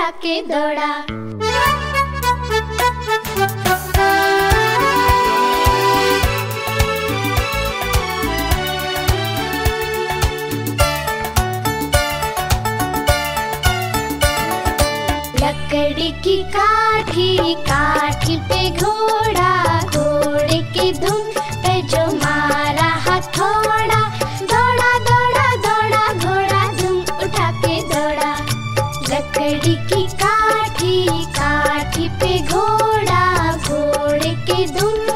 उठा के दौड़ा। लकड़ी की काठी काठी पे घोड़ा। लकड़ी की काठी काठी पे घोड़ा घोड़े के धुन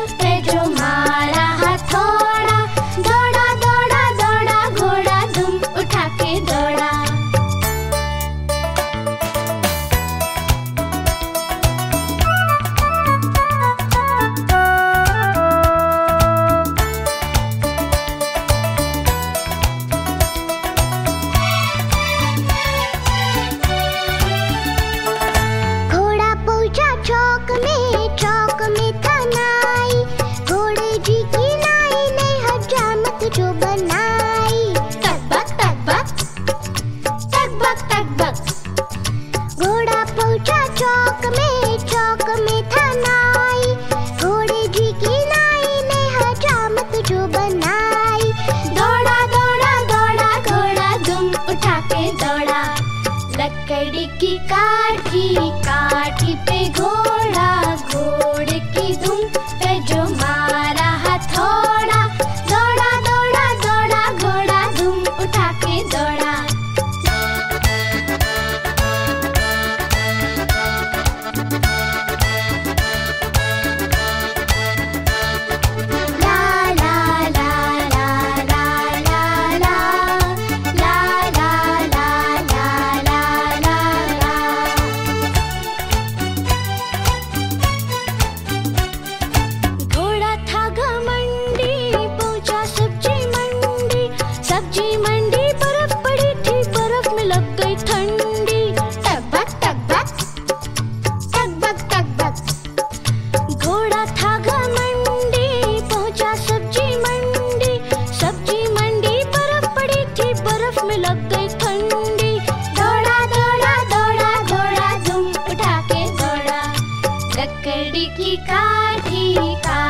जी की नाई ने जो बनाई। तकबक तकबक तकबक तकबक घोड़ा पहुँचा चौक में चौक में था नाई। घोड़े जी की नाई ने जो बनाई। दौड़ा दौड़ा दौड़ा, घोड़ा दुम उठा के दौड़ा। लकड़ी की काठी काठी पे घोड़े। में लग गई ठंडी। दौड़ा दौड़ा दौड़ा दौड़ा धूम उठा के दौड़ा। लकड़ी की काठी पे